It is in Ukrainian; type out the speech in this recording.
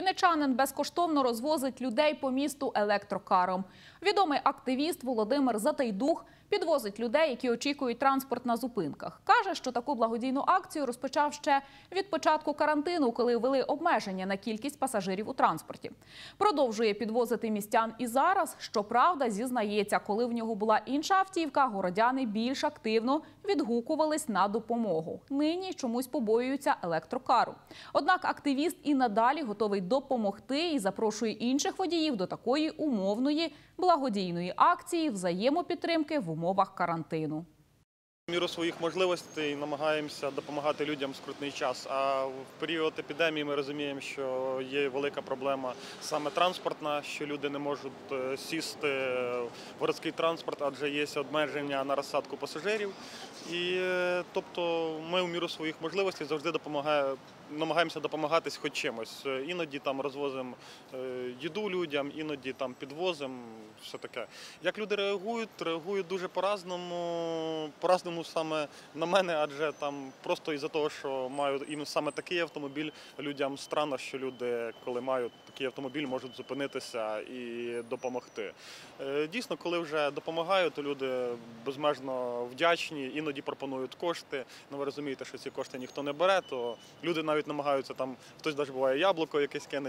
Вінничанин безкоштовно розвозить людей по місту електрокаром. Відомий активіст Володимир Затайдух підвозить людей, які очікують транспорт на зупинках. Каже, що таку благодійну акцію розпочав ще від початку карантину, коли ввели обмеження на кількість пасажирів у транспорті. Продовжує підвозити містян і зараз. Щоправда, зізнається, коли в нього була інша автівка, городяни більш активно відгукувались на допомогу. Нині чомусь побоюються електрокару. Однак активіст і надалі готовий допомогти і запрошує інших водіїв до такої умовної благодійної акції взаємопідтримки в умовах карантину. Міру своїх можливостей намагаємося допомагати людям в скрутний час. А в період епідемії ми розуміємо, що є велика проблема саме транспортна, що люди не можуть е, сісти в городський транспорт, адже є обмеження на розсадку пасажирів. І е, тобто ми в міру своїх можливостей завжди допомагаємо. Намагаємося допомагатись хоч чимось. Е, Іноді там розвозимо їду людям, іноді там підвозимо, все таке. Як люди реагують, реагують дуже по-разному. По-разному саме на мене, адже там просто із-за того, що маю іменно саме такий автомобіль, людям странно, що люди, коли мають такий автомобіль, можуть зупинитися і допомогти. Е, Дійсно, коли вже допомагаю, то люди безмежно вдячні, іноді пропонують кошти. Ну ви розумієте, що ці кошти ніхто не бере, то люди навіть намагаються там, хтось навіть буває яблуко якесь кине